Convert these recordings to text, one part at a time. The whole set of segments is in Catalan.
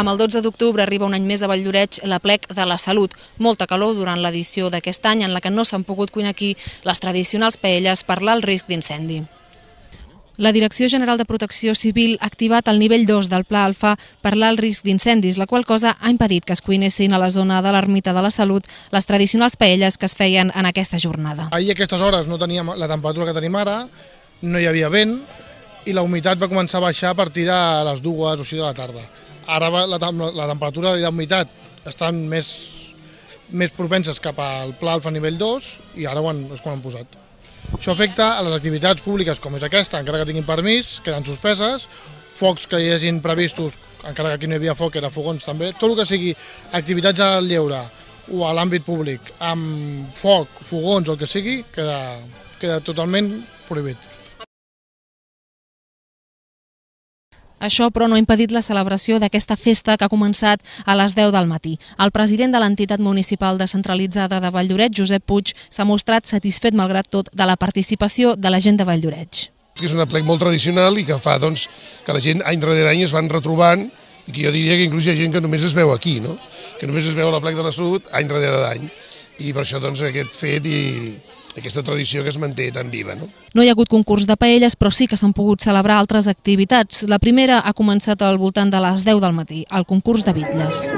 Amb el 12 d'octubre arriba un any més a Valldoreix la plec de la salut. Molta calor durant l'edició d'aquest any en la que no s'han pogut cuinar aquí les tradicionals paelles per l'alt risc d'incendi. La Direcció General de Protecció Civil ha activat el nivell 2 del Pla Alfa per l'alt risc d'incendis, la qual cosa ha impedit que es cuinessin a la zona de l'Ermita de la Salut les tradicionals paelles que es feien en aquesta jornada. Ahir a aquestes hores no teníem la temperatura que tenim ara, no hi havia vent i la humitat va començar a baixar a partir de les dues o així de la tarda. Ara la, la, la temperatura i la humitat estan més, més propenses cap al pla alfa nivell 2 i ara han, és quan han posat. Això afecta a les activitats públiques com és aquesta, encara que tinguin permís, queden suspeses, focs que hi hagin previstos, encara que aquí no hi havia foc, era fogons també, tot el que sigui activitats al lleure o a l'àmbit públic amb foc, fogons o el que sigui, queda, queda totalment prohibit. Això, però, no ha impedit la celebració d'aquesta festa que ha començat a les 10 del matí. El president de l'entitat municipal descentralitzada de Valldoreix, Josep Puig, s'ha mostrat satisfet, malgrat tot, de la participació de la gent de Valldoreix. És una plec molt tradicional i que fa doncs, que la gent any darrere any es van retrobant i que jo diria que inclús hi ha gent que només es veu aquí, no? que només es veu a la plec de la Salut any darrere d'any. I per això doncs, aquest fet i, aquesta tradició que es manté tan viva. No? no hi ha hagut concurs de paelles, però sí que s'han pogut celebrar altres activitats. La primera ha començat al voltant de les 10 del matí, el concurs de bitlles.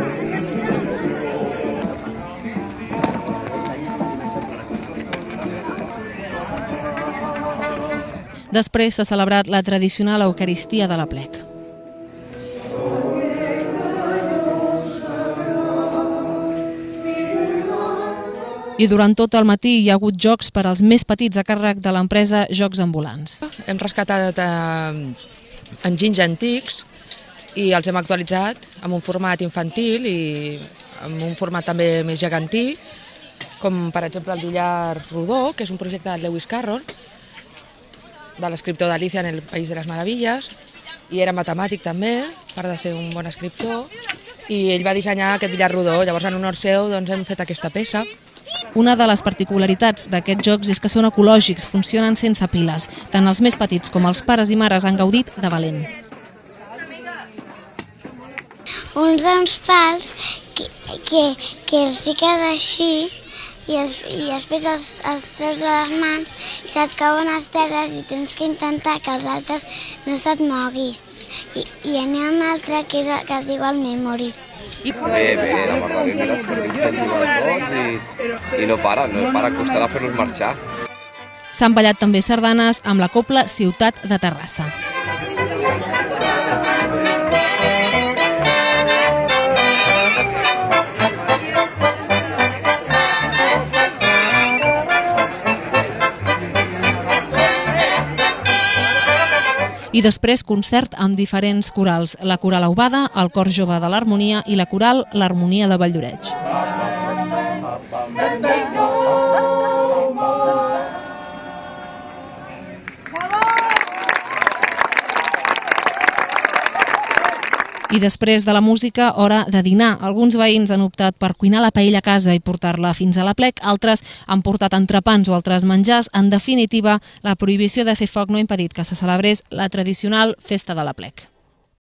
Després s'ha celebrat la tradicional Eucaristia de la plec. I durant tot el matí hi ha hagut jocs per als més petits a càrrec de l'empresa Jocs Ambulants. Hem rescatat eh, enginys antics i els hem actualitzat amb un format infantil i amb un format també més gegantí, com per exemple el billar rodó, que és un projecte de Lewis Carroll, de l'escriptor d'Alicia en el País de les Meravilles, i era matemàtic també, part de ser un bon escriptor, i ell va dissenyar aquest billar rodó, llavors en honor seu doncs, hem fet aquesta peça. Una de les particularitats d'aquests jocs és que són ecològics, funcionen sense piles. Tant els més petits com els pares i mares han gaudit de valent. Uns uns pals que, que, que els fiques així i, els, i després els, els treus de les mans i se't cauen les terres i tens que intentar que els altres no se't moguis. I, i n'hi ha un altre que, és, que es diu el memory. Bé, bé, la mar de bé, mira, els estan jugant tots i, i no para, no para, costarà fer-los marxar. S'han ballat també sardanes amb la Copla Ciutat de Terrassa. I després concert amb diferents corals, la Coral Aubada, el Cor Jove de l'Harmonia i la Coral l'Harmonia de Valldoreix. I després de la música, hora de dinar. Alguns veïns han optat per cuinar la paella a casa i portar-la fins a la plec, altres han portat entrepans o altres menjars. En definitiva, la prohibició de fer foc no ha impedit que se celebrés la tradicional festa de la plec.